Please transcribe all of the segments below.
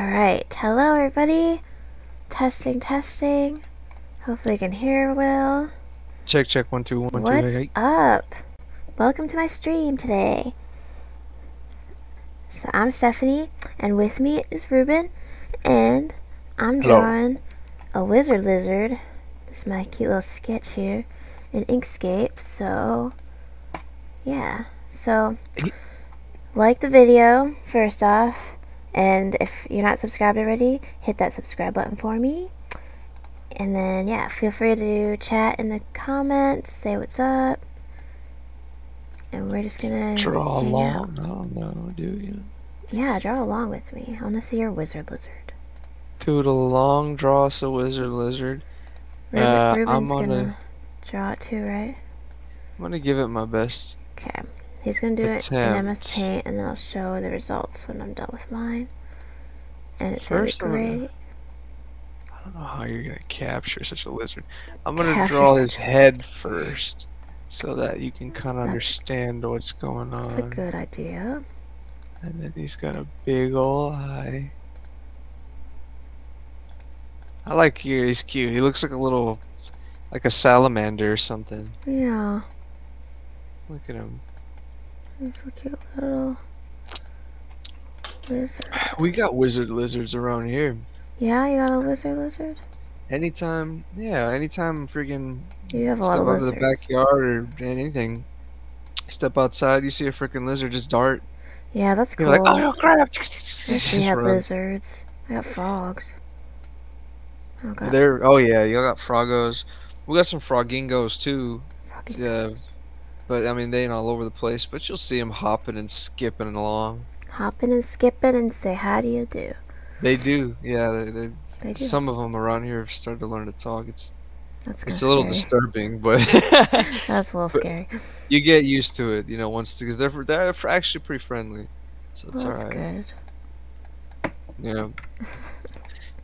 All right. Hello, everybody. Testing, testing. Hopefully, you can hear well. Check, check, one, two, one, two, What's hey, hey. up? Welcome to my stream today. So, I'm Stephanie, and with me is Ruben, and I'm Hello. drawing a wizard lizard. This is my cute little sketch here in Inkscape. So, yeah. So, like the video first off, and if you're not subscribed already, hit that subscribe button for me. And then, yeah, feel free to chat in the comments, say what's up. And we're just gonna Draw hang out. along. No, no, do you? Yeah, draw along with me. I wanna see your wizard lizard. Doodle along, draw us a wizard lizard. Ruben, Uh, Ruben's I'm gonna gonna- draw it too, right? I'm gonna give it my best. Okay. He's gonna do it in MS Attempt. Paint, and then I'll show the results when I'm done with mine. And it's First, gonna I'm be gonna- great. I don't know how you're gonna capture such a lizard. I'm gonna draw his head first, so that you can kind of understand what's going on. That's a good idea. And then he's got a big ol' eye. I like here. He's cute. He looks like a little, like a salamander or something. Yeah. Look at him. He's a cute little lizard. We got wizard lizards around here. Yeah, you got a wizard lizard? Anytime, yeah, anytime freaking You have a step lot of out of the backyard or anything, step outside, you see a freaking lizard just dart. Yeah, that's cool. You're like, oh crap! Just have lizards. I got frogs. Oh god. There, oh yeah, you got frogos. We got some frogingos too. Yeah, but I mean they ain't all over the place. But you'll see them hopping and skipping along. Hopping and skipping and say how do you do. They do, yeah. They, they, They do. some of them around here have started to learn to talk. It's That's it's a little scary. disturbing, but That's a little scary. you get used to it, you know, once because they're they're actually pretty friendly, so it's Well, that's alright. good. Yeah.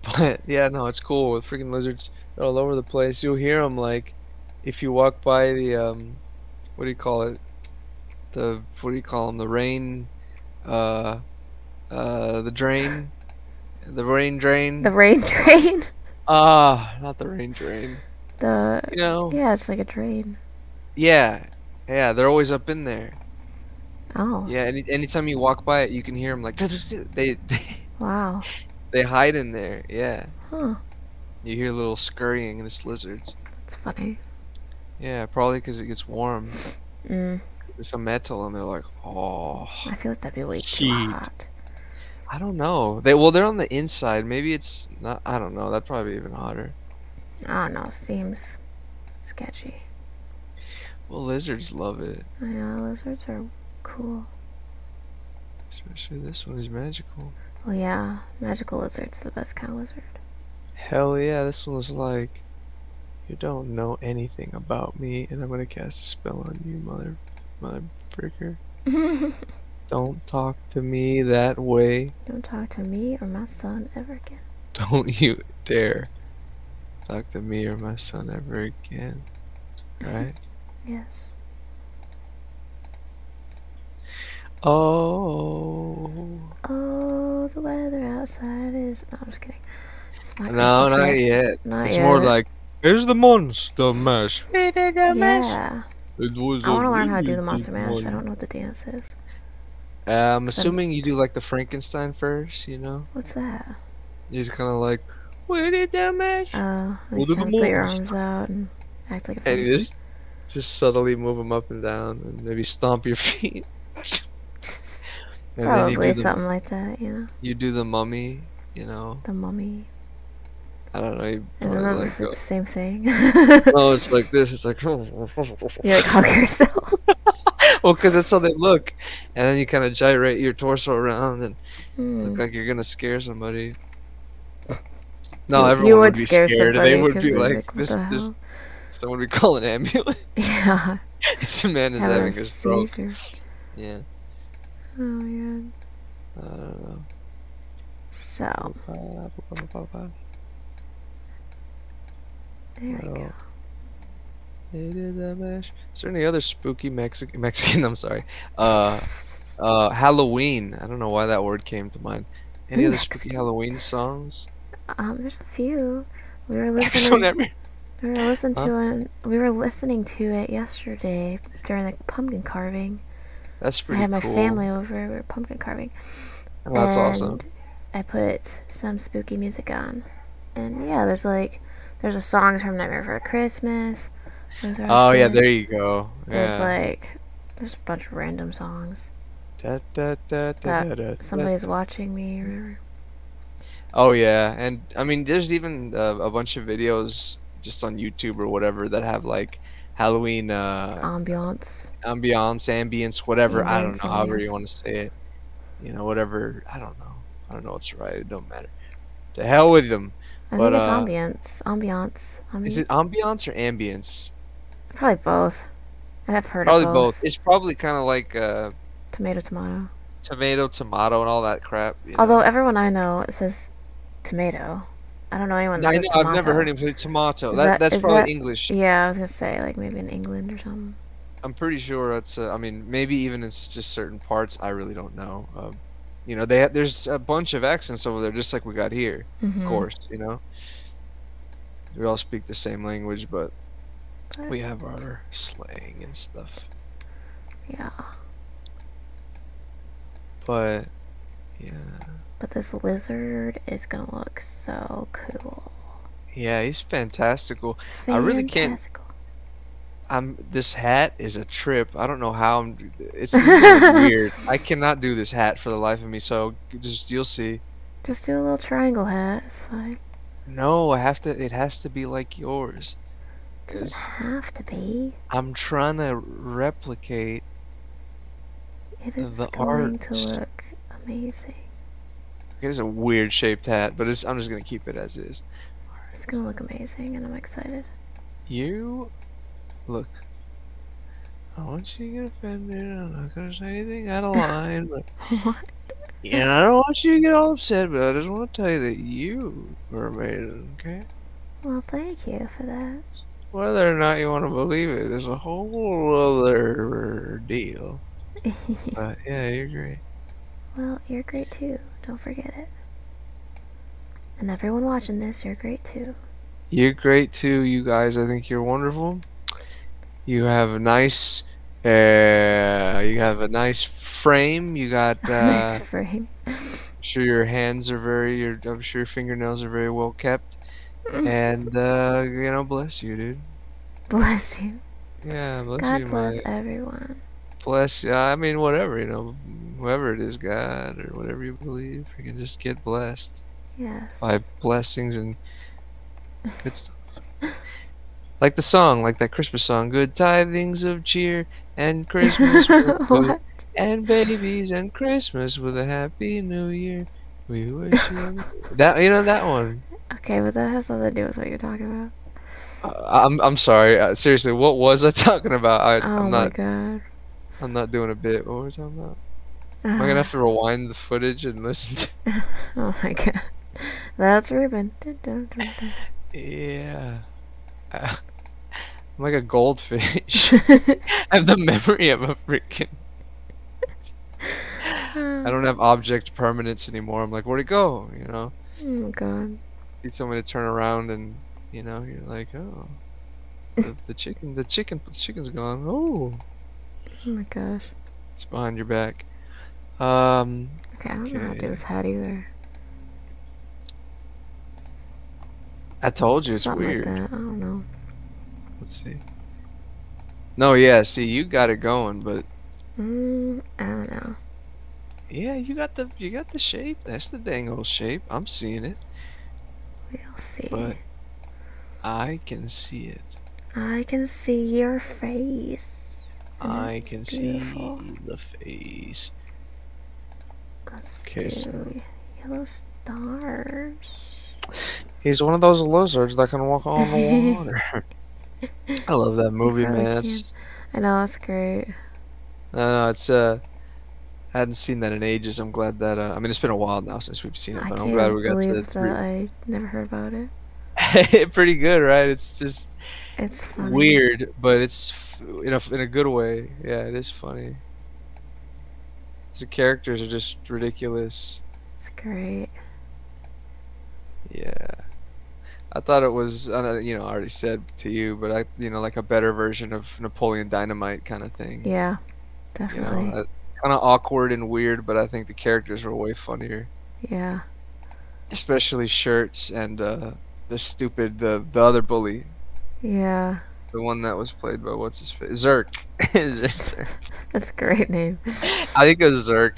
But yeah, no, it's cool. With freaking lizards all over the place. You'll hear them like if you walk by the um, what do you call it? The what do you call them? The rain, uh, uh, the drain, the rain drain. The rain train. Ah, not the rain drain. The You know? yeah, it's like a drain. Yeah, yeah. They're always up in there. Oh, Yeah. Any anytime you walk by it, you can hear them like they they wow. they hide in there. Yeah. Huh. You hear little scurrying, and it's lizards. It's funny. Yeah, probably because it gets warm. Mm, It's a metal, and they're like, oh, I feel like that'd be way too hot. I don't know. They well, they're on the inside. Maybe it's not. I don't know. That'd probably be even hotter. I don't know. Seems sketchy. Well, lizards love it. Yeah, lizards are cool. Especially this one is magical. Well, yeah, magical lizard's the best kind of lizard. Hell yeah, this one was like, you don't know anything about me, and I'm gonna cast a spell on you, mother, mother fricker. Don't talk to me that way. Don't talk to me or my son ever again. Don't you dare talk to me or my son ever again. Right? Yes. Oh. Oh, the weather outside is. No, I'm just kidding. It's not No, not yet. yet. Not it's more like, here's the monster mash. Yeah. It was I a want to learn how to do the monster big mash. I don't know what the dance is. Uh, I'm assuming you do like the Frankenstein first, you know? What's that? You just kind of like, where did that mash? Uh, We'll you do the kind of put your arms out and act like a and you just, just subtly move them up and down and maybe stomp your feet. And then you Probably the- something like that, you know. You do the mummy, you know? The mummy. I don't know. Isn't that like, the same thing? No, it's like this. It's like, you like hug yourself. well, because that's how they look, and then you kind of gyrate your torso around and Hmm. look like you're gonna scare somebody. No, You- everyone you would, would be scare scared. They would be like, like, "This, this." Someone would call an ambulance. Yeah. this man is Having a stroke. Yeah, Oh god. I don't know. So. There we go. They did the mash. Is there any other spooky Mexican? Mexican, I'm sorry. Uh, uh, Halloween. I don't know why that word came to mind. Any other Mexican. spooky Halloween songs? Um, there's a few. We were listening. ever. We were listening Huh? to it. We were listening to it yesterday during the pumpkin carving. That's pretty. I had my cool. family over. We were pumpkin carving. Oh, that's awesome. I put some spooky music on, and yeah, there's like there's a songs from Nightmare Before Christmas. Those Oh yeah, there you go. There's Yeah. like there's a bunch of random songs. Da, da, da, da, that da, da, da. Somebody's watching me or whatever. Oh yeah, and I mean, there's even uh, a bunch of videos just on YouTube or whatever that have like Halloween uh, Ambiance. ambiance, ambience, whatever. I don't know, however ambience. you want to say it. You know, whatever. I don't know. I don't know what's right. It don't matter. To hell with them. I But, think it's uh, ambience. Ambiance. Ambi- Is it ambiance or ambience? Probably both. I've heard Probably of both. both. It's probably kind of like uh, Tomato, tomato. tomato, tomato, and all that crap. you know? Although everyone I know says tomato. I don't know anyone that I says know, tomato. I've never heard him say tomato. That, that- that's probably that- English. Yeah, I was gonna say like maybe in England or something. I'm pretty sure that's. Uh, I mean, maybe even it's just certain parts. I really don't know. Um, you know, they ha- there's a bunch of accents over there, just like we got here. Mm-hmm. Of course, you know. We all speak the same language, but we have our slang and stuff. yeah, But yeah, but this lizard is gonna look so cool. yeah, he's fantastical. I really can't- Fantastical. I'm. This hat is a trip. I don't know how I'm. It's weird. I cannot do this hat for the life of me. So just you'll see. Just do a little triangle hat. It's fine. No, I have to. It has to be like yours. It doesn't have to be. I'm trying to replicate. It is the going to look amazing. It's a weird shaped hat, but it's, I'm just gonna keep it as is. It's gonna look amazing, and I'm excited. You look. I want you to get offended. I'm not gonna say anything out of line, but what? yeah, I don't want you to get all upset. But I just want to tell you that you are amazing. Okay. Well, thank you for that. Whether or not you want to believe it is a whole other deal. But yeah, you're great. well, you're great too. Don't forget it. And everyone watching this, you're great too. You're great too, you guys. I think you're wonderful. You have a nice, uh, you have a nice frame. You got, uh, nice frame. I'm sure your hands are very, your, I'm sure your fingernails are very well kept. And, uh, you know, bless you, dude. Bless you. Yeah, bless God you, bless my, everyone. bless you. I mean, whatever, you know, whoever it is, God or whatever you believe, you can just get blessed Yes. by blessings and good stuff. Like the song, like that Christmas song, "Good tidings of cheer and Christmas with and babies and Christmas with a happy New Year. We wish you that you know that one. Okay, but that has nothing to do with what you're talking about. Uh, I'm I'm sorry. Uh, seriously, what was I talking about? I, Oh I'm my not god. I'm not doing a bit. What were we talking about? Am I gonna have to rewind the footage and listen to? oh my god. That's Ruben. Yeah. I'm like a goldfish. I have the memory of a freaking. I don't have object permanence anymore. I'm like, where'd it go? You know. Oh god. You tell me to turn around and you know you're like, oh, the, the chicken, the chicken, the chicken's gone. Oh, Oh my gosh. it's behind your back. Um, Okay, I don't know how to do this hat either. I told you it's Something weird. like that. I don't know. Let's see. No, yeah, see, you got it going, but Mm, I don't know. yeah, you got the you got the shape. That's the dang old shape. I'm seeing it. We'll see. But- I can see it. I can see your face. I can beautiful. see the face. Let's Okay, so- yellow stars. He's one of those lizards that can walk on the water. I love that movie, man. I know it's great. no, no, it's uh, I hadn't seen that in ages. I'm glad that uh, I mean it's been a while now since we've seen it, but I'm glad we got to that. I never heard about it. Pretty good, right? It's just It's funny. weird, but it's in a in a good way. Yeah, it is funny. The characters are just ridiculous. It's great. Yeah. I thought it was, uh, you know, I already said to you, but I, you know, like a better version of Napoleon Dynamite kind of thing. Yeah, You definitely. know, kind of awkward and weird, but I think the characters were way funnier, yeah. especially Shirts and uh, the stupid the the other bully, Yeah. the one that was played by what's his face, Zerk. Zerk. That's a great name. I think it was Zerk,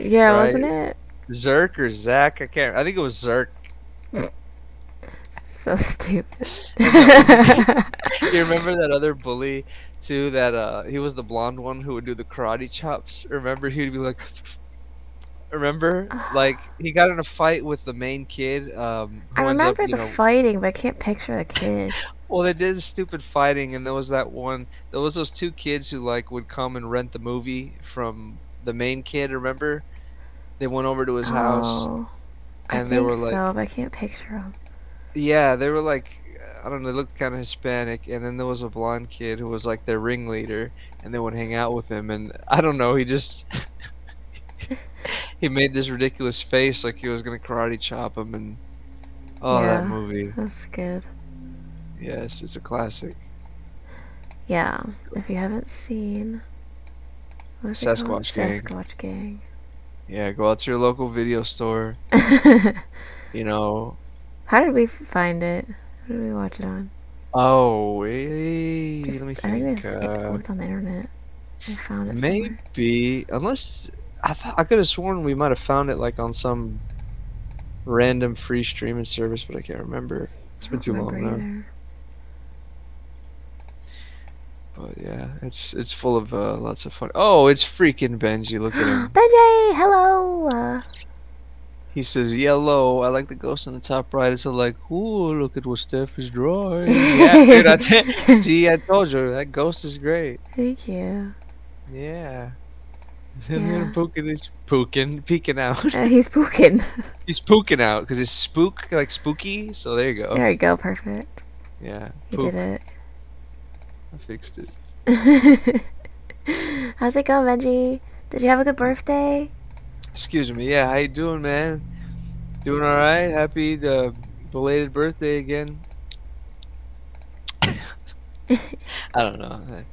Yeah, Right. wasn't it? Zerk or Zach. I can't. I think it was Zerk. So stupid. You remember that other bully too? That uh, he was the blonde one who would do the karate chops. Remember, he'd be like, remember, like he got in a fight with the main kid. Um, who I ends up, remember the know, fighting, but I can't picture the kid. Well, they did stupid fighting, and there was that one. There was those two kids who like would come and rent the movie from the main kid. Remember? They went over to his house, Oh, I and think they were like, so, but I can't picture him. Yeah, they were like, I don't know, they looked kind of Hispanic. And then there was a blonde kid who was like their ringleader, and they would hang out with him. And I don't know, he just he made this ridiculous face like he was gonna karate chop him, and oh, Yeah. that movie. That's good. Yes, it's a classic. Yeah, if you haven't seen what's it called? Sasquatch Gang. Sasquatch Gang. Yeah, go out to your local video store. You know, How did we find it? What did we watch it on? Oh, wait. Just- let me think. I think we just uh, looked on the internet. and found it somewhere. maybe, unless I thought I could have sworn we might have found it like on some random free streaming service, but I can't remember. It's been too long now. But yeah, it's it's full of uh, lots of fun. Oh, it's freaking Benji! Look at him. Benji, hello. Uh, He says yellow. I like the ghost on the top right. It's like, ooh, look at what Steph is drawing. yeah, dude. I t- see, I told you that ghost is great. thank you. Yeah. Yeah. Poking is poking, peeking out. Uh, he's spooking. He's pooking out because it's spook like spooky. So there you go. There you go. Perfect. Yeah. You did it. I fixed it. it. How's it going, Benji? Did you have a good birthday? Excuse me. Yeah. How you doing, man? Doing all right. Happy uh, belated birthday again. I don't know.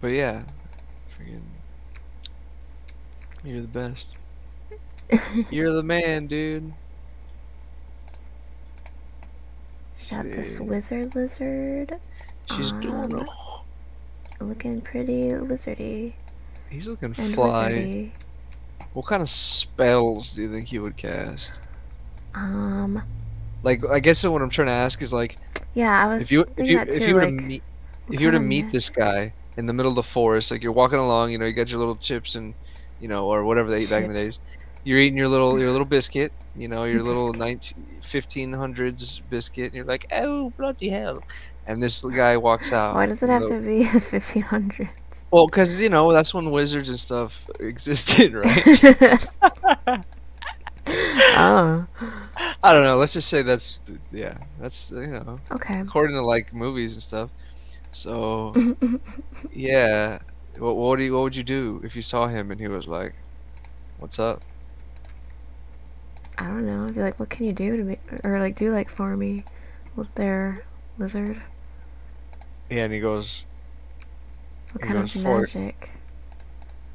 But yeah, freaking, you're the best. You're the man, dude. Got this wizard lizard. She's doing Looking pretty lizardy He's looking fly. What kind of spells do you think he would cast? Um, Like, I guess what I'm trying to ask is like, yeah, I was if you if you that if you were like, to meet if you were to meet this guy in the middle of the forest, like you're walking along, you know, you got your little chips and you know, or whatever they ate back in the days. You're eating your little your little biscuit, you know, your little Biscuit. 19, 1500s biscuit, and you're like, oh bloody hell! And this guy walks out. Why does it have the- to be the 1500s? Well, because you know that's when wizards and stuff existed, right? oh, I don't know. Let's just say that's yeah. That's you know okay. according to like movies and stuff. So yeah, what what do you, what would you do if you saw him and he was like, "What's up?" I don't know. I'd be like, what can you do to me, or like do like for me with their lizard? Yeah, and he goes, What kind of goes for it. magic?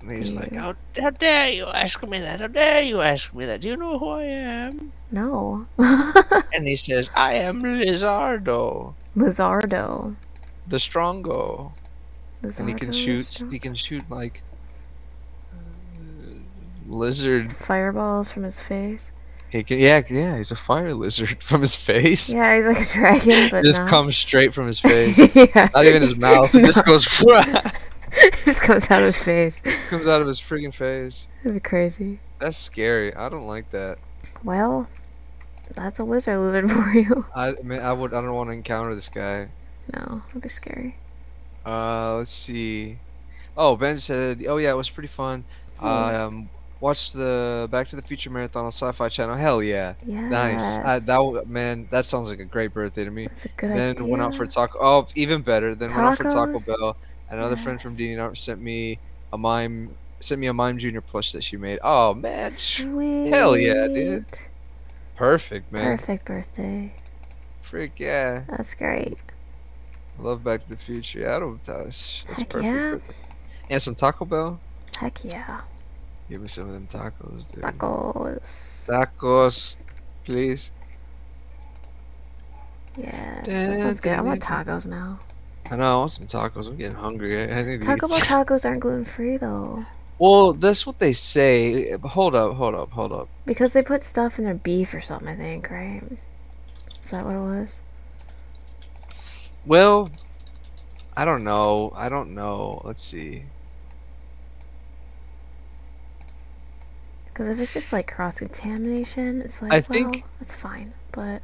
and he's Do like, "How how dare you ask me that? How dare you ask me that? Do you know who I am?" No. And he says, "I am Lizardo, Lizardo. the Strongo." Lizardo. and he can shoot he can shoot like uh, lizard fireballs from his face. He can yeah yeah he's a fire lizard from his face Yeah, he's like a dragon, but just not. comes straight from his face yeah. not even his mouth it just goes just comes out of his face. comes out of his freaking face That'd be crazy. that's scary i don't like that Well, that's a wizard lizard for you. i I mean i would i don't want to encounter this guy No, that'd be scary. uh let's see oh ben said oh yeah it was pretty fun um watched the back to the future marathon on sci-fi channel hell yeah Yeah. Nice. I, that man, that sounds like a great birthday to me. That's a good then idea. went out for taco. Oh, even better. Then went out for Taco Tacos? Bell. Another friend from Yes. Art sent me a mime sent me a Mime Junior plush that she made. Oh man, Sweet. hell yeah, dude. Perfect, man. Perfect birthday. Freak yeah. That's great. Love Back to the Future. Yeah, I don't. That's Heck perfect. yeah. And some Taco Bell. Heck yeah. Give me some of them tacos, dude. Tacos. Tacos, please. Yes, that sounds good. I want tacos now. I know, I want some tacos. I'm getting hungry. I I Taco Bell tacos aren't gluten free though. Well, that's what they say. Hold up, hold up, hold up. Because they put stuff in their beef or something, I think, right? Is that what it was? Well, I don't know. I don't know. Let's see. Because if it's just like cross contamination, it's like, I well, think- that's fine. But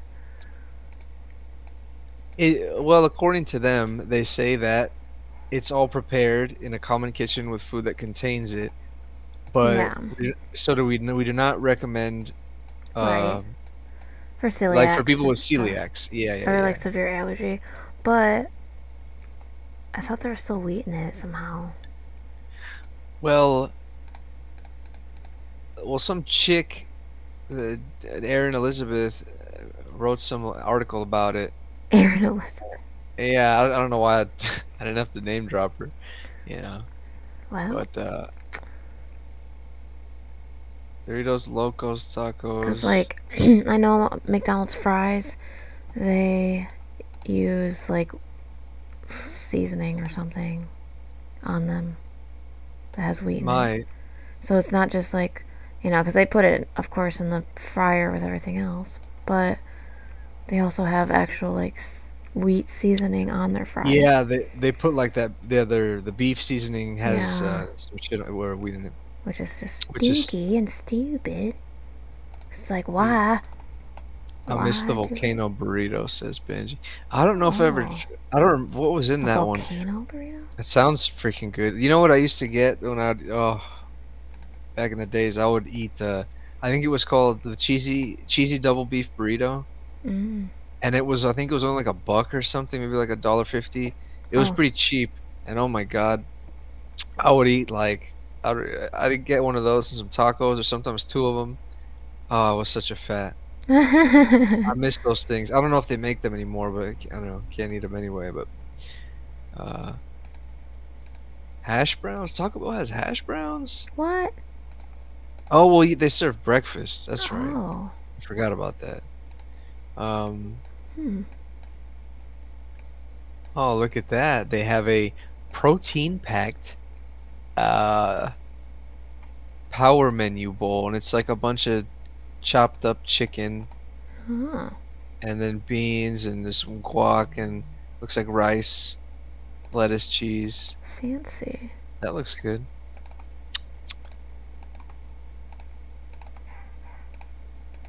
It, well, according to them, they say that it's all prepared in a common kitchen with food that contains it. But Yeah. we, so do we? We do not recommend. Right. Uh, for celiac, like for people with celiacs. Yeah, yeah. or yeah. like severe allergy. But I thought there was still wheat in it somehow. Well, well, some chick, uh, Erin Elizabeth, uh, wrote some article about it. Erin Elizabeth. Yeah, I, I don't know why I, I didn't have to name drop her, you know. Well, But uh, Doritos Locos Tacos. because like I know McDonald's fries, they use like seasoning or something on them that has wheat in it. my So it's not just like, you know, because they put it, of course, in the fryer with everything else, but they also have actual like wheat seasoning on their fries. yeah, they they put like that. The other the beef seasoning has Yeah. uh, some shit where we didn't. which is just Which is- stinky and stupid. It's like why? I miss the volcano burrito, says Benji. I don't know if I ever. Oh. I don't. What was in A that one? volcano burrito? It sounds freaking good. You know what I used to get when I oh back in the days I would eat uh I think it was called the cheesy cheesy double beef burrito Mm. and it was I think it was only like a buck or something maybe like a dollar fifty. It was Oh. pretty cheap and oh my god I would eat like I'd, I'd get one of those and some tacos or sometimes two of them. Oh, I was such a fat. I miss those things. I don't know if they make them anymore, but I don't know. Can't eat them anyway. But uh, hash browns. Taco Bell has hash browns. what? Oh well, they serve breakfast. That's right. Oh. I forgot about that. Um. Hmm. Oh, look at that. They have a protein-packed uh power menu bowl, and it's like a bunch of chopped up chicken Huh. and then beans and there's some guac and looks like rice, lettuce, cheese. Fancy. That looks good.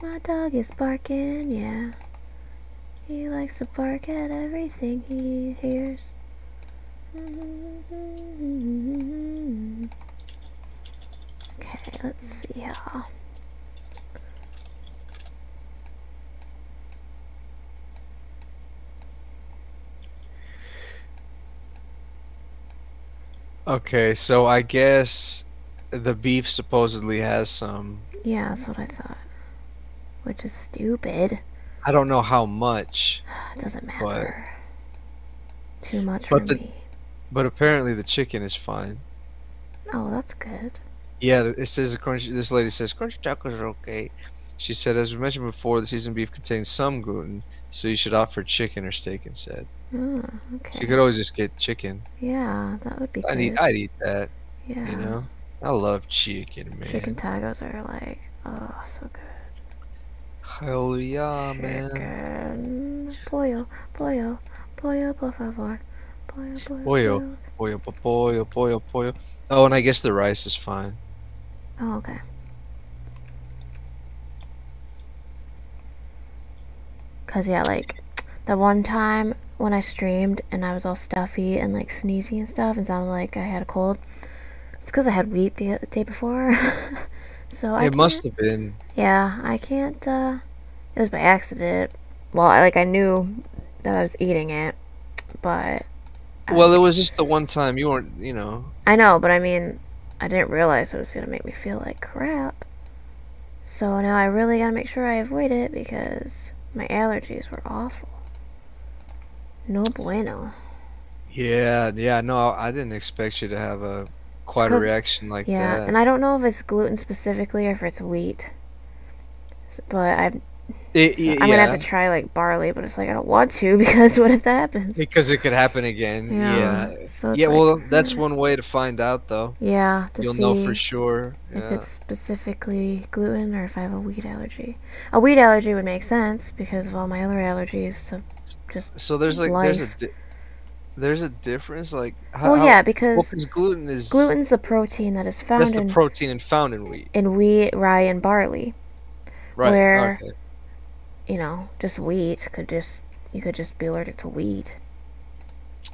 My dog is barking, yeah. He likes to bark at everything he hears. Okay, let's see how. Okay, so I guess the beef supposedly has some. Yeah, that's what I thought. Which is stupid. I don't know how much, It doesn't matter. Too much But for the- me. but apparently the chicken is fine. Oh, that's good. Yeah, it says. This lady says crunchy tacos are okay. She said, as we mentioned before, the seasoned beef contains some gluten, so you should opt for chicken or steak instead. Oh, So okay. you could always just get chicken. Yeah, that would be I'd good. eat, I'd eat that. yeah. You know, I love chicken, man. Chicken tacos are like, oh, so good. Hell yeah, man. Pollo, pollo, pollo, por favor. Pollo, pollo. Pollo. Pollo, pollo, pollo, pollo. Oh, and I guess the rice is fine. Oh, okay. Cause yeah, like the one time when I streamed and I was all stuffy and like sneezy and stuff and sounded like I had a cold. It's because I had wheat the day before. so I it must have been. Yeah, I can't. uh It was by accident. Well, I like I knew that I was eating it, but I- Well, it was just the one time you weren't, you know. I know, but I mean, I didn't realize it was gonna make me feel like crap. So now I really gotta make sure I avoid it because my allergies were awful. No bueno. Yeah, yeah, no, I didn't expect you to have a quite a reaction like Yeah, that. and I don't know if it's gluten specifically or if it's wheat. But I'm, It- so I'm gonna have to try like barley, but it's like I don't want to because what if that happens? because it could happen again. Yeah. So it's Yeah, like, well, that's hmm. one way to find out though. Yeah, to You'll know for sure. if it's specifically gluten or if I have a wheat allergy. A wheat allergy would make sense because of all my other allergies. So just So there's like there's life. a di- there's a difference like how, well, yeah, well, gluten is gluten's a protein that is that's found the in protein and found in wheat. in wheat, rye, and barley. Right. Where- okay. You know, just wheat could just you could just be allergic to wheat.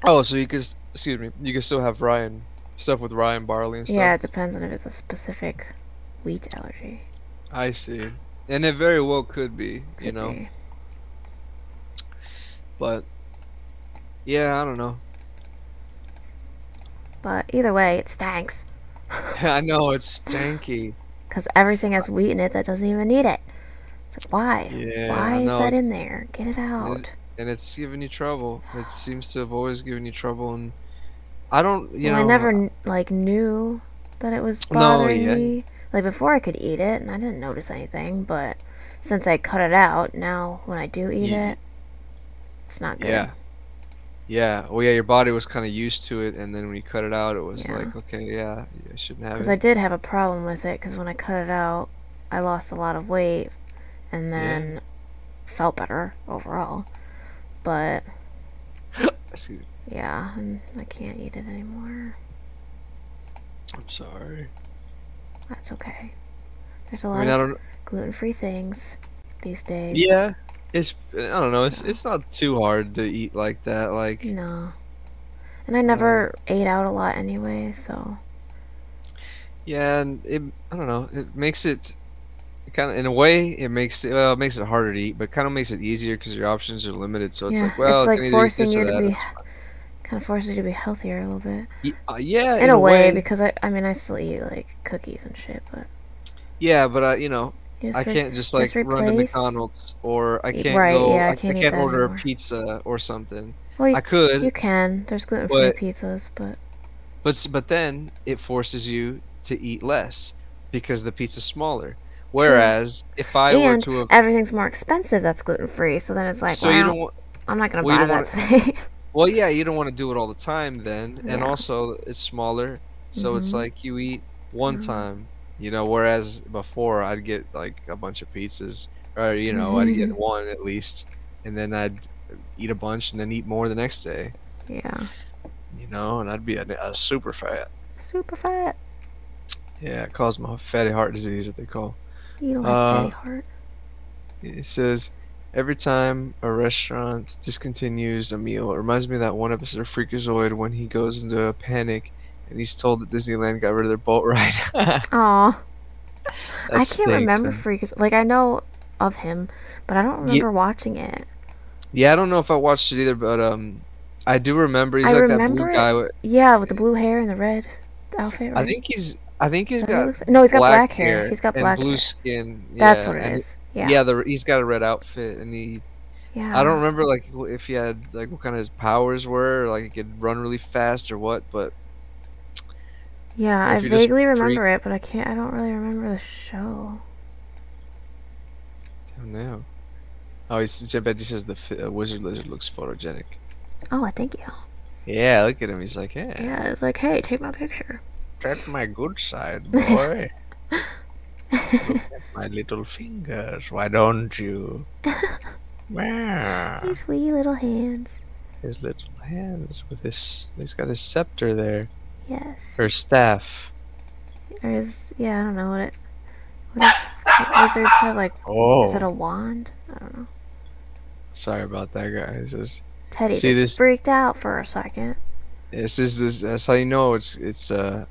Oh, so you could excuse me, you could still have rye and stuff with rye and barley and stuff. Yeah, it depends on if it's a specific wheat allergy. I see. And it very well could be, you know. be. But yeah, I don't know. But either way, it stinks I know it's stanky. because everything has wheat in it that doesn't even need it. So why? Yeah, Why is that in there? Get it out. and it's giving you trouble. It seems to have always given you trouble, and I don't, you well, know. I never like knew that it was No, bothering yeah. me. Like before, I could eat it and I didn't notice anything. But since I cut it out, now when I do eat Ye- it, it's not good. Yeah. Yeah. Well, yeah, your body was kind of used to it, and then when you cut it out, it was Yeah. like, okay, yeah, I shouldn't have Because. I did have a problem with it. Because when I cut it out, I lost a lot of weight, and then felt better overall. But yeah, I can't eat it anymore. I'm sorry. That's okay. There's a lot mean, of gluten-free things these days. Yeah. It's. I don't know. It's. It's not too hard to eat like that. Like. No. And I never ate out a lot anyway, so Yeah, and it. I don't know. It makes it. Kind of, in a way, it makes it. Well, it makes it harder to eat, but kind of makes it easier because your options are limited. So it's yeah, like, well, it's like forcing you to that, be kind of forces you to be healthier a little bit. Ye- uh, yeah, In, a way, because I I mean I still eat like cookies and shit, but yeah, but I, you know, I can't just like just run to McDonald's or I can't right, go. yeah, I I, can't I can't order anymore. a pizza or something. Well, you, I could, you can. There's gluten-free but- pizzas, but but but then it forces you to eat less because the pizza's smaller. Whereas if I were and to have, everything's more expensive that's gluten-free. So then it's like, so wow, you don't want, I'm not gonna well, buy that today. well, yeah, you don't want to do it all the time then, and Yeah. also it's smaller, so it's Mhm. like you eat one Mhm. time, you know. Whereas before I'd get like a bunch of pizzas, or you know, I'd Mhm. get one at least, and then I'd eat a bunch and then eat more the next day. yeah, you know, and I'd be a, a super fat. super fat. Yeah, it caused my fatty heart disease that they call. You don't have Uh, fatty heart. It says every time a restaurant discontinues a meal, it reminds me of that one episode of Freakazoid when he goes into a panic and he's told that Disneyland got rid of their boat ride. That Aw, I can't stinks, remember man. Freaks. Like I know of him, but I don't remember watching it. Yeah, I don't know if I watched it either, but um, I do remember he's I like that remember blue it. guy. With, Yeah, with the blue hair and the red outfit. Right? I think he's. I think he's that what he got looks like? No, he's got black, black hair. He's got and black blue hair. skin. That's what it and is. Yeah. Yeah, the, he's got a red outfit, and he Yeah. I don't remember like if he had like what kind of his powers were, or, like he could run really fast or what. But Yeah, I vaguely remember it, but I can't. I don't really remember the show. I don't know. Oh, he's, I bet he says the uh, wizard lizard looks photogenic. Oh, I thank you. Yeah, look at him. He's like, yeah, Yeah, it's like, hey, take my picture. that's my good side, boy. my little fingers. Why don't you? Wow. These wee little hands. His little hands with his. He's got his scepter there, Yes. or staff. Or is yeah, I don't know what it. What is wizards have like? Oh, Is it a wand? I don't know. sorry about that, guys. Says. Teddy See just this- freaked out for a second. This is this. That's how you know it's it's uh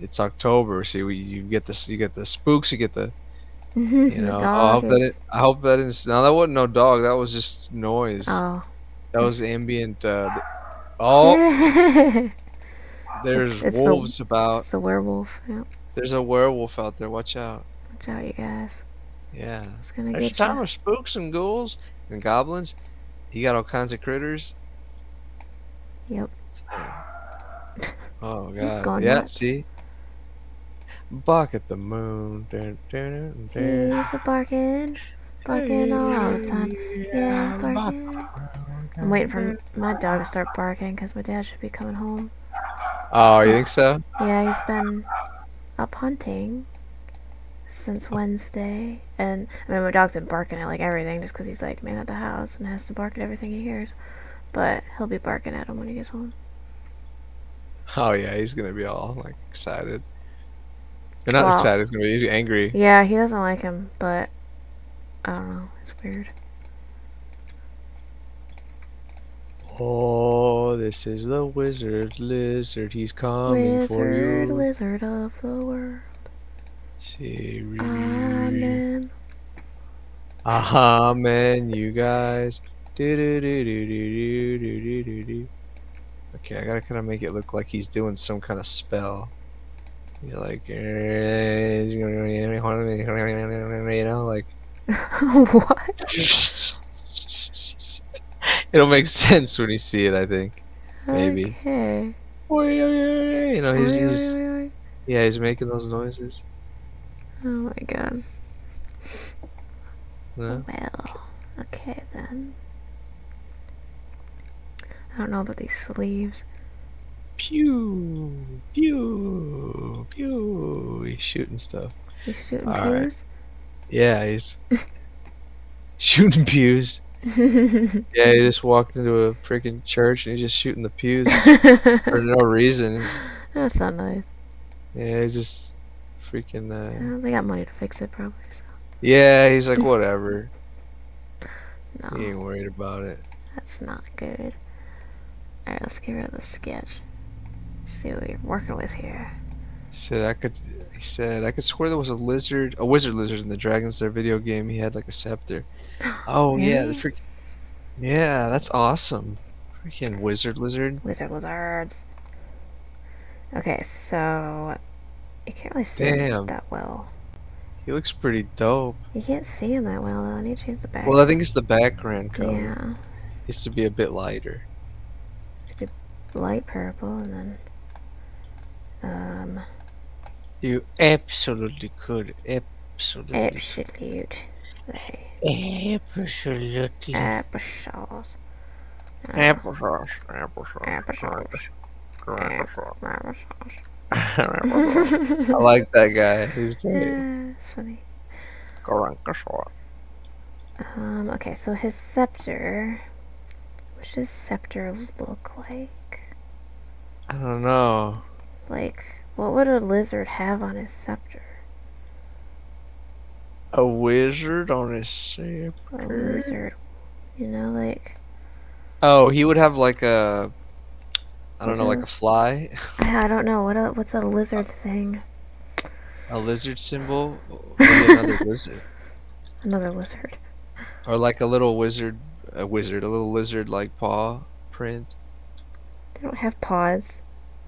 it's October. See, we you get this. You get the spooks. You get the. You the know. I hope that it. I hope that is. No, that wasn't no dog. That was just noise. Oh. that was ambient. Uh, oh, There's it's the- wolves about. It's the werewolf. Yep. There's a werewolf out there. Watch out. Watch out, you guys. Yeah. It's gonna It's get time you. of spooks and ghouls and goblins. You got all kinds of critters. Yep. Oh He's god. yeah, nuts. see? Bark at the moon. He's a barking, barking all the time. Yeah, barking. I'm waiting for my dog to start barking because my dad should be coming home. Oh, you think so? Yeah, he's been up hunting since Wednesday. And I mean, my dog's been barking at like everything just because he's like man at the house and has to bark at everything he hears. But he'll be barking at him when he gets home. Oh yeah, he's gonna be all like excited. You're not Well- excited. He's gonna be angry. Yeah, he doesn't like him, but I don't know. It's weird. Oh, this is the wizard lizard. He's coming for you. Wizard, lizard of the world. Siri. Amen. Amen, you guys. Do-do-do-do-do-do-do-do-do. Okay, I gotta kind of make it look like he's doing some kind of spell. He's like, "Eh, you know, like. what? It'll make sense when you see it, I think. Maybe. Okay. You know, he's, he's yeah, he's making those noises. Oh my god. Know? Well, okay then. I don't know about these sleeves. Pew, pew, pew. He's shooting stuff. He's shooting Alright. pews. Yeah, he's shooting pews. Yeah, he just walked into a freaking church and he's just shooting the pews for no reason. That's not nice. Yeah, he's just freaking. Uh... Uh, they got money to fix it, probably. So. Yeah, he's like whatever. No, He ain't worried about it. that's not good. Alright, let's get rid of the sketch. see what we're working with here. Said I could. He said I could swear there was a lizard, a wizard lizard in the Dragon's Lair video game. He had like a scepter. Oh yeah, the freak. Yeah, that's awesome. Freaking wizard lizard. Wizard lizards. Okay, so you can't really see him that well. He looks pretty dope. You can't see him that well though. I need to change the back. Well, I think it's the background color. yeah, Needs to be a bit lighter. light purple and then um You absolutely could. Absolutely. absolute Absolutely. applesauce. Applesauce. Applesauce. Applesauce. Applesauce. I like that guy. He's great. Yeah, it's funny. Um, okay, so his scepter. What does his scepter look like? I don't know. Like, what would a lizard have on his scepter? A wizard on his ship. A lizard. You know, like, Oh, he would have like a. I don't know, like a fly, I, I don't know. What a, what's a lizard thing? a lizard symbol, another lizard, Another lizard. or like a little wizard, a wizard, a little lizard like paw print. They don't have paws.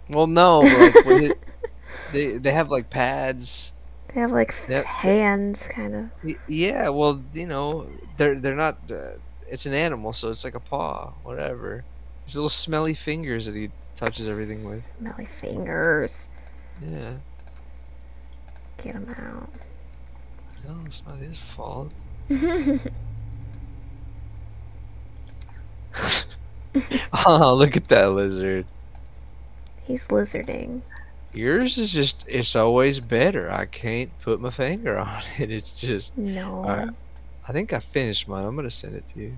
Well, no, but like it, they they have like pads. They have like hands, kind of. Yeah, well, you know, they're they're not. Uh, it's an animal, so it's like a paw, whatever. His little smelly fingers that he touches everything with. Smelly fingers. Yeah, Get him out. no, it's not his fault. oh, look at that lizard. He's lizarding. Yours is just, it's always better. I can't put my finger on it. It's just, No. I think I finished mine. I'm gonna send it to you.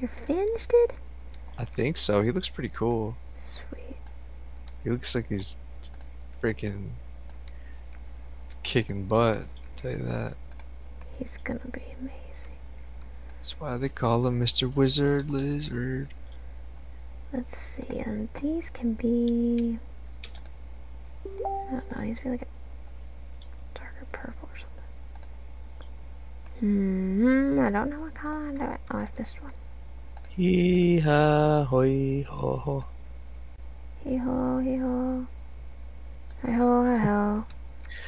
You're finished it? I think so. He looks pretty cool. Sweet. He looks like he's freaking kicking butt. Tell you that. He's gonna be amazing. That's why they call him Mr. Wizard Lizard. Let's see, and these can be. I don't know, he's really good. Darker purple or something. Hmm, I don't know what kind of it. Oh, I've missed one. Hee ha hoi ho ho. Hee ho, hee ho. Hi ho, hi ho.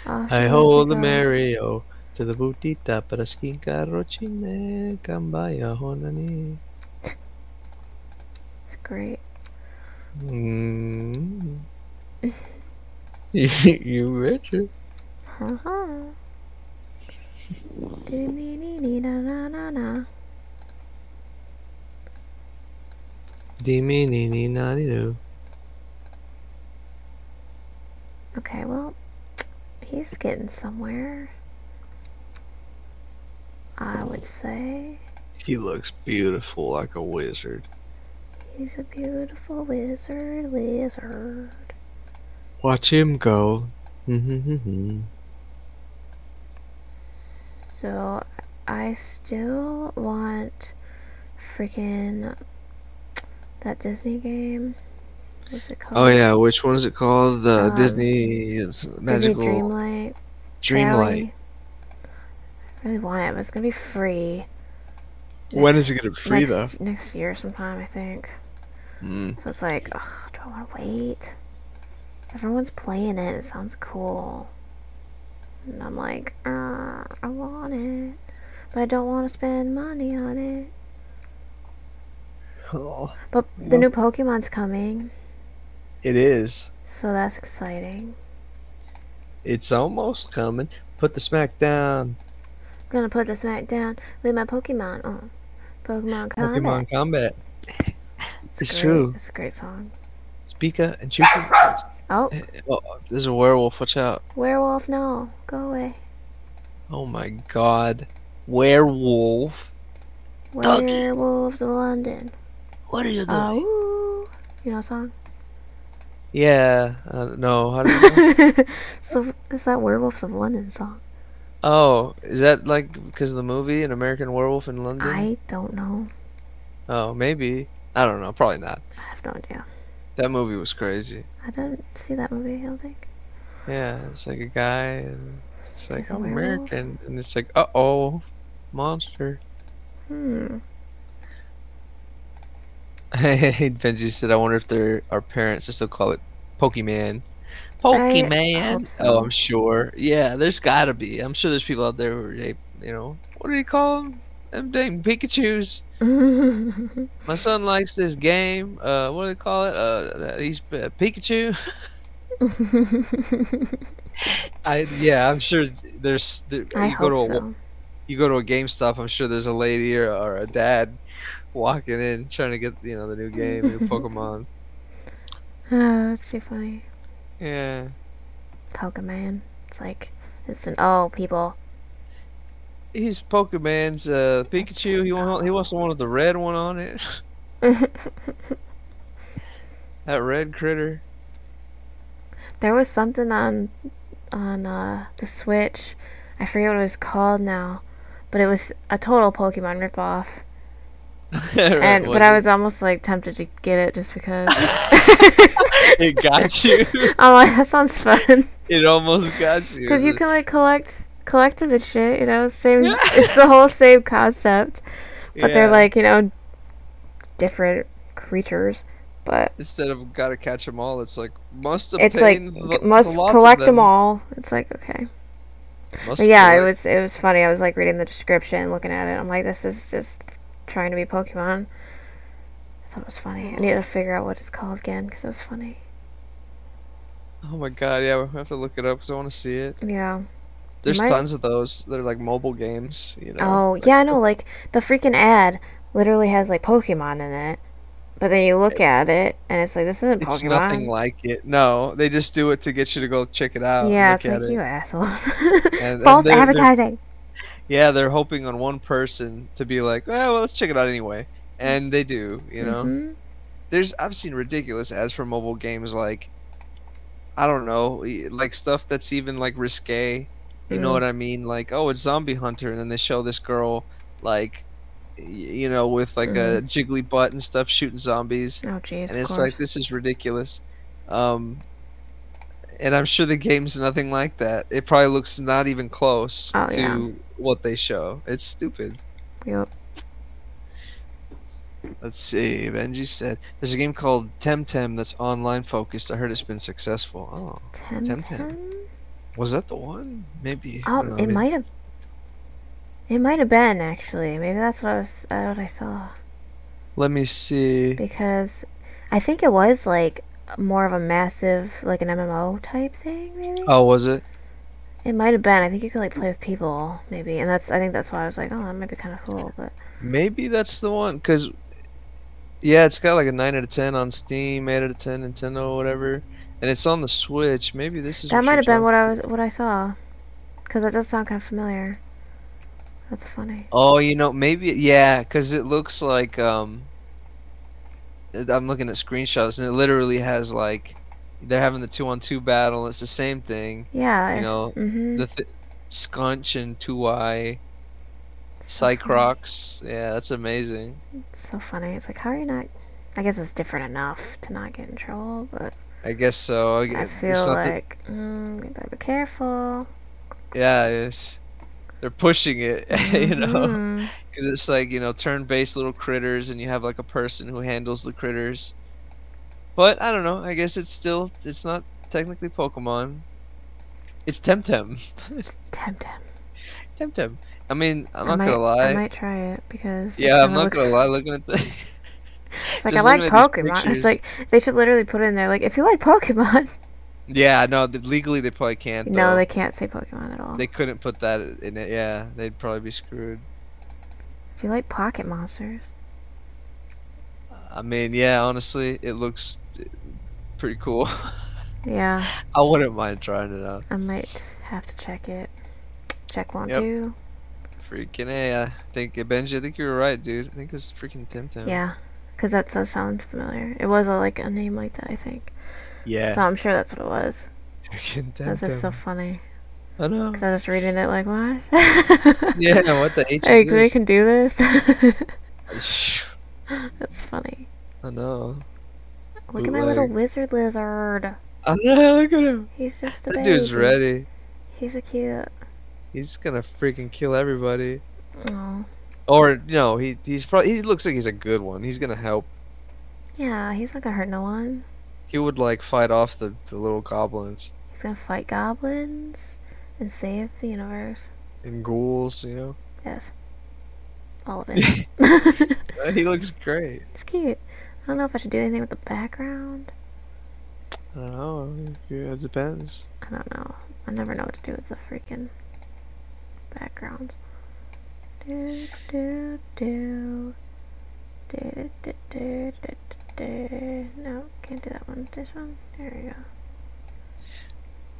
Off I hold the. Mario to the butita para skin carrochine kambaya honani. It's great. Mm. you betcha. Nee-nee, nani-doo. Okay, well, he's getting somewhere. I would say He looks beautiful like a wizard. he's a beautiful wizard, wizard. Watch him go. Mm-hmm. So I still want freaking that Disney game. What's it called? Oh yeah, which one is it called? The Um, Disney it's Disney Magical Dreamlight. Dreamlight. I really want it, but it's gonna be free. When is it gonna be free, next, Next year sometime, I think. Mm. So it's like, ugh, do I want to wait? Everyone's playing it. It sounds cool. And I'm like, uh, I want it, but I don't want to spend money on it. Oh, But the new Pokemon's coming, it is. so that's exciting. It's almost coming. Put the smack down. I'm gonna put the smack down with my Pokemon on. Pokemon Combat. Pokemon Combat. it's great. true. It's a great song. Speaker and Chuka. Oh, Oh, there's a werewolf. Watch out. werewolf, no, go away. Oh my god. Werewolf. Doggy. Werewolves of London. What are you doing? Oh, woo. you know a song? Yeah. Uh, no. How do you know? so it's that Werewolves of London song. oh, is that like because of the movie An American Werewolf in London? I don't know. Oh, maybe. I don't know. Probably not. I have no idea. That movie was crazy. I didn't see that movie. I don't think. Yeah, it's like a guy and it's like He's I'm? American, and it's like uh oh, monster. Hmm. Hey Benji said, "I wonder if there are parents still call it Pokemon." Pokemon. so. Oh, I'm sure. Yeah, there's gotta be. I'm sure there's people out there who are, they, you know, what do you call them? Them dang Pikachu's. My son likes this game. Uh, what do they call it? Uh, he's uh, Pikachu. I yeah, I'm sure there's. There, I you go hope to a, so. you go to a GameStop, I'm sure there's a lady or, or a dad walking in trying to get you know the new game, new Pokemon. Oh, it's too funny. Yeah. Pokemon. It's like it's an oh people. He's Pokemon's uh, Pikachu. He want he wants the one with the red one on it. that red critter. There was something on on uh, the Switch. I forget what it was called now, but it was a total Pokemon ripoff. And but I was almost like tempted to get it just because. It got you. I'm like that sounds fun It almost got you. because you can like collect collect them and shit. You know, same. it's the whole same concept, but they're like you know different creatures. But instead of gotta catch them all, it's like must it's like must collect them all. It's like okay. Yeah, it was it was funny. I was like reading the description, looking at it. I'm like, this is just trying to be Pokemon. I thought it was funny. I need to figure out what it's called again because it was funny. Oh my god, yeah, we have to look it up because I want to see it. Yeah. There's might- tons of those. They're like mobile games, you know. Oh like- yeah, I know. Like the freaking ad literally has like Pokemon in it, but then you look at it and it's like this isn't It's nothing like it. No, they just do it to get you to go check it out. yeah, it's like it. you assholes. and False they're- they're- advertising. Yeah, they're hoping on one person to be like, "Eh, well, let's check it out anyway," and they do. You know, Mhm. there's I've seen ridiculous ads for mobile games like, I don't know, like stuff that's even like risque. You know Mm. what I mean? Like, oh, it's Zombie Hunter, and then they show this girl, like, y- you know, with like a jiggly butt and stuff shooting zombies, Oh jeez. and it's like this is ridiculous. Um, and I'm sure the game's nothing like that. It probably looks not even close Oh, to yeah. what they show. It's stupid. Yep. Let's see. Benji said there's a game called Temtem that's online focused. I heard it's been successful. Oh, Temtem. Temtem. Was that the one? Maybe. Oh, know, it maybe- might have. It might have been actually. Maybe that's what I was. Uh, what I saw Let me see. because I think it was like more of a massive, like an MMO type thing. Maybe Oh, was it? it might have been. I think you could like play with people, maybe, and that's. I think that's why I was like, oh, that might be kind of cool. But Maybe that's the one. Cause yeah, it's got like a nine out of ten on Steam, eight out of ten Nintendo, whatever, and it's on the Switch. Maybe this is. that might have been what I was. What I saw, because that does sound kind of familiar. That's funny. Oh, you know, maybe yeah, cause it looks like um. I'm looking at screenshots and it literally has like, they're having the two on two battle. It's the same thing. Yeah. You know, Mm-hmm. the th- Scunch and Tuwai, Cycrox. Yeah, that's amazing. It's so funny. It's like, how are you not? I guess it's different enough to not get in trouble, but I guess so. I, I feel it's not that- like mm, you better be careful. yeah, it's, they're pushing it, you know, because it's like you know turn-based little critters, and you have like a person who handles the critters. But I don't know. I guess it's still it's not technically Pokemon. It's Temtem. Temtem. Temtem. I mean, I'm I not might, gonna lie. I might try it because yeah, I'm not looks- gonna lie. Looking at the It's like just I like looking at these Pokemon. It's like they should literally put it in there like if you like Pokemon. yeah, no, th- legally they probably can't. no, though. they can't say Pokemon at all. They couldn't put that in it. Yeah, they'd probably be screwed. if you like Pocket Monsters, I mean, yeah, honestly, it looks pretty cool. yeah, I wouldn't mind trying it out. I might have to check it. Check one Yep. two. Freaking A, I think, Benji, I think you were right, dude. I think it was freaking Temtem. Yeah, because that does sound familiar. It was a, like a name like that, I think. Yeah. So I'm sure that's what it was. freaking That's just so funny. I know. Because I was reading it like, what? Yeah, what the H Like, they can do this? Shh. That's funny. I know. Look at my little wizard lizard. I know, look at him. He's just a That baby. dude's ready. He's a cute. He's gonna freaking kill everybody. Oh, Or, no, he he's probably, he looks like he's a good one. He's gonna help. yeah. He's not gonna hurt no one. He would, like, fight off the, the little goblins He's gonna fight goblins and save the universe. and ghouls, you know? Yes, all of it. He looks great. It's cute. I don't know if I should do anything with the background. I don't know. Yeah, it depends. I don't know. I never know what to do with the freaking backgrounds. Do do do. Do, do, do, do, do. No, can't do that one. This one. There we go.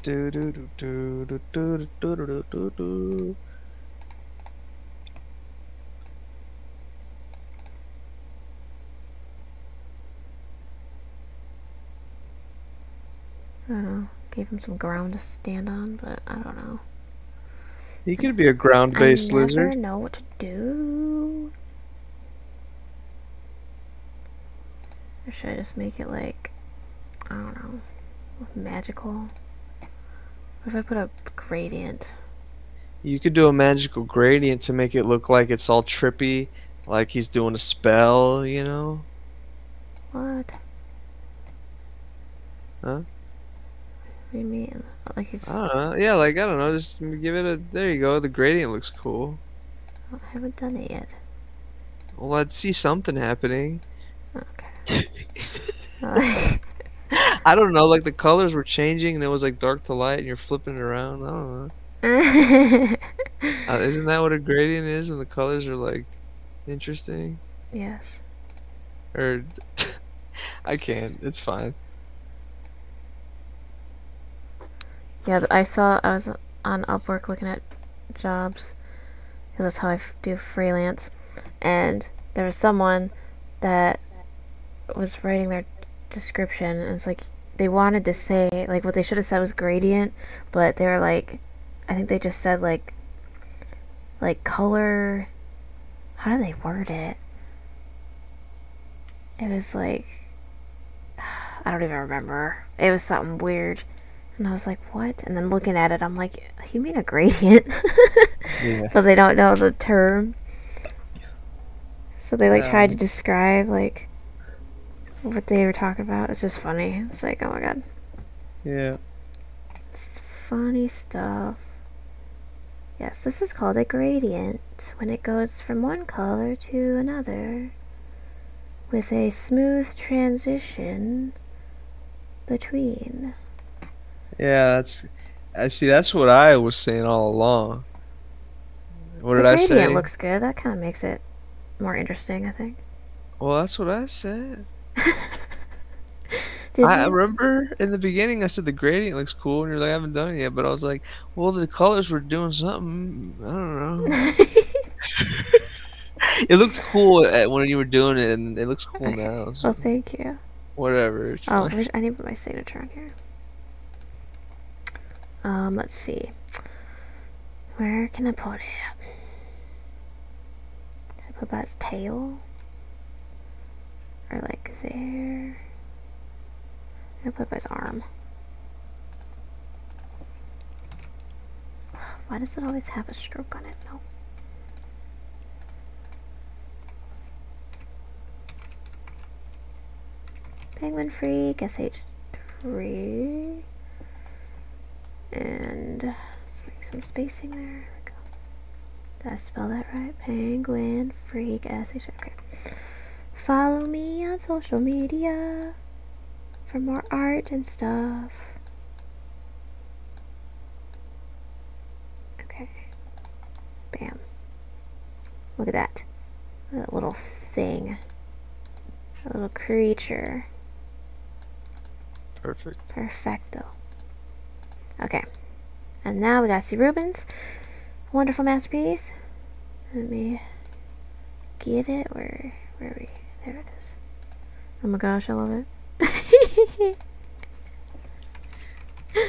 Do do do do do do do do do do do. I don't know. Gave him some ground to stand on, but I don't know. He could be a ground-based lizard. I never know what to do. Or should I just make it like, I don't know, magical? What if I put a gradient? You could do a magical gradient to make it look like it's all trippy, like he's doing a spell, you know? What? Huh? What do you mean? Like he's. I don't know. Yeah, like I don't know. Just give it a. There you go. The gradient looks cool. I haven't done it yet. Well, I'd see something happening. Okay. I don't know. Like the colors were changing, and it was like dark to light, and you're flipping it around. I don't know. Uh, isn't that what a gradient is when the colors are like interesting? yes. Or I can't. It's fine. Yeah, I saw I was on Upwork looking at jobs because that's how I do freelance, and there was someone that was writing their description, and it's like they wanted to say like what they should have said was gradient, but they were like, I think they just said like like color. How do they word it? It was like I don't even remember. It was something weird. And I was like, what? And then looking at it, I'm like, you mean a gradient? Yeah. But they don't know the term. So they like tried to um, describe like what they were talking about. It's just funny. It's like, oh my god, Yeah. it's funny stuff. Yes, this is called a gradient when it goes from one color to another with a smooth transition between. Yeah, that's. I see. That's what I was saying all along. What the did I say? gradient looks good. That kind of makes it more interesting, I think. well, that's what I said. I you? remember in the beginning I said the gradient looks cool, and you're like, I haven't done it yet. But I was like, well, the colors were doing something. I don't know. it looked cool at, when you were doing it, and it looks cool Okay. now. So well, thank you. whatever. Oh, I need to put my signature on here. Um, let's see. Where can I put it? Can I put by its tail? Or like there? Gonna put it by his arm. Why does it always have a stroke on it? No. Penguin Freak, SH3. And let's make some spacing there. There we go. Did I spell that right? Penguin Freak, SH. Okay. Follow me on social media for more art and stuff. Okay. Bam. Look at that. That little thing. A little creature. Perfect. Perfecto. Okay. And now we got C. Rubens. Wonderful masterpiece. Let me get it. Where where are we? There it is. Oh my gosh, I love it.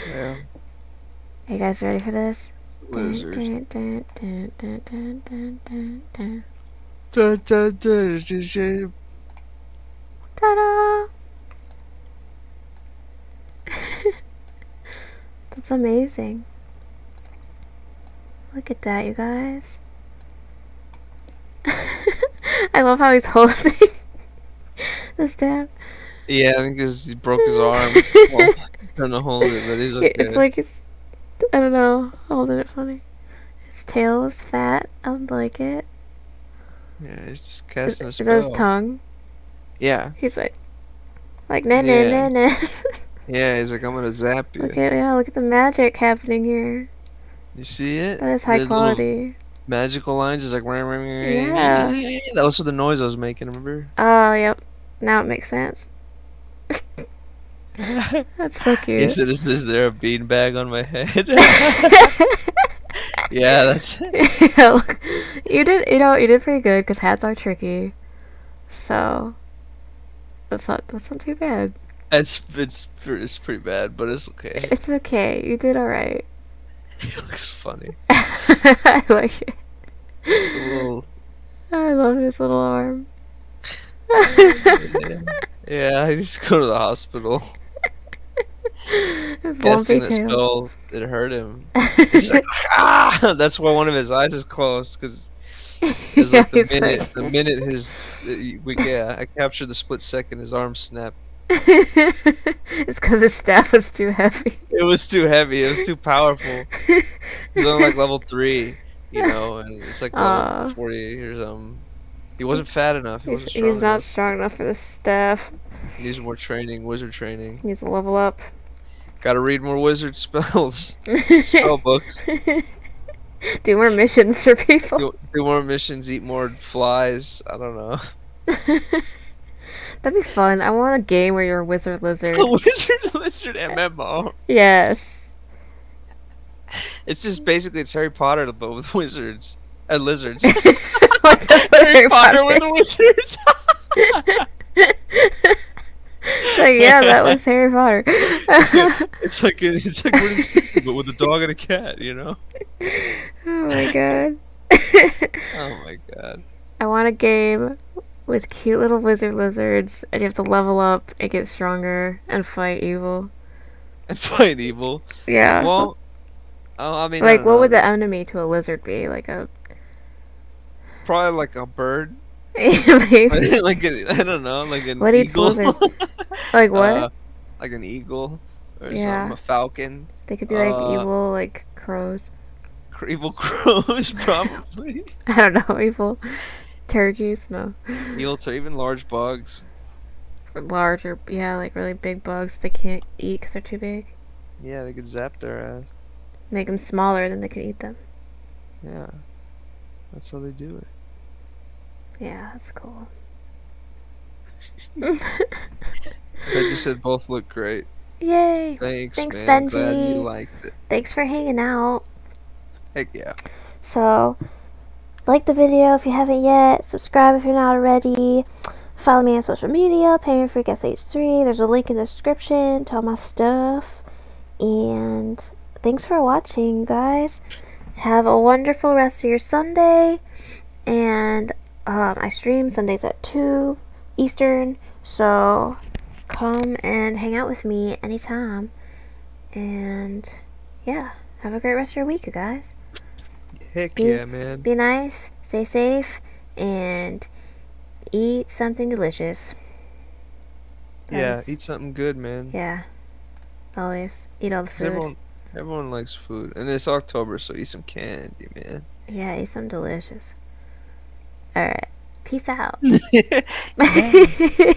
Yeah. Are you guys ready for this? Lizard. dun, dun, dun, dun, dun, dun, dun, dun. Da, da, da, da, da. That's amazing. Look at that, you guys. I love how he's holding the staff. Yeah, I think he broke his arm. well, trying to hold it, but he's okay. It's like he's, I don't know, holding it funny. His tail is fat. I like it. yeah, he's just Is, casting a is that his tongue? Yeah, He's like, like na na na na. Yeah, he's like, I'm gonna zap you. Look at yeah, look at the magic happening here. You see it? That is high The little quality. Magical lines is like, Yeah. That was the noise I was making. Remember? Oh, yep. Now it makes sense. That's so cute. said, "Is there a beanbag on my head?" yeah, that's it. yeah, look, you did, you know, you did pretty good because hats are tricky. So that's not that's not too bad. It's it's it's pretty bad, but it's okay. It's okay. You did all right. It looks funny. I like it. Little, I love his little arm. yeah. yeah, I just go to the hospital. his lumpy the tail. skull, it hurt him. He's like, ah! That's why one of his eyes is closed, because yeah, like the minute, like- the minute his, we yeah, I captured the split second. His arm snapped. it's because his staff was too heavy. It was too heavy. It was too powerful. He's only like level three, you know, and it's like level forty or something. He wasn't fat enough. He He's, he's not enough. strong enough for the staff. He needs more training, wizard training. He needs to level up. Got to read more wizard spells, spell books. Do more missions for people. Do, do more missions. Eat more flies. I don't know. That'd be fun. I want a game where you're a wizard lizard. A wizard lizard MMO. yes. It's just basically it's Harry Potter but with wizards. Uh, lizards. like that's what Harry Potter with is. wizards. It's like, yeah, that was Harry Potter. it's like it's like Stimpy, but with a dog and a cat. You know. oh my god. Oh my god. I want a game with cute little wizard lizards, and you have to level up and get stronger and fight evil. And fight evil. Yeah. Well, oh, I mean, like, don't what know. would the enemy to a lizard be? Like a Probably like a bird. Maybe. like an, I don't know, like an What eats eagle. lizards? Like what? Uh, like an eagle or Yeah. something, a falcon, they could be like uh, evil, like crows. cr- evil crows probably, I don't know, evil turkeys. No, eels or even large bugs. larger. Yeah, like really big bugs they can't eat because they're too big. Yeah, they could zap their ass. Make them smaller, then they could eat them. Yeah, that's how they do it. Yeah, that's cool. I just said both look great. Yay! Thanks, Thanks, man. Glad you liked it. Thanks for hanging out. Heck yeah. So, like the video if you haven't yet. Subscribe if you're not already. Follow me on social media, Penguin Freak SH3. There's a link in the description to all my stuff. And thanks for watching, guys. Have a wonderful rest of your Sunday. And um, I stream Sundays at 2 Eastern. So, come and hang out with me anytime. And yeah, have a great rest of your week, you guys Heck Be- yeah, man. be nice, stay safe, and eat something delicious. That Yeah, is- eat something good, man. Yeah. Always eat all the food. Everyone, everyone likes food, and it's October, so eat some candy, man. Yeah, eat some delicious. Alright. Peace out.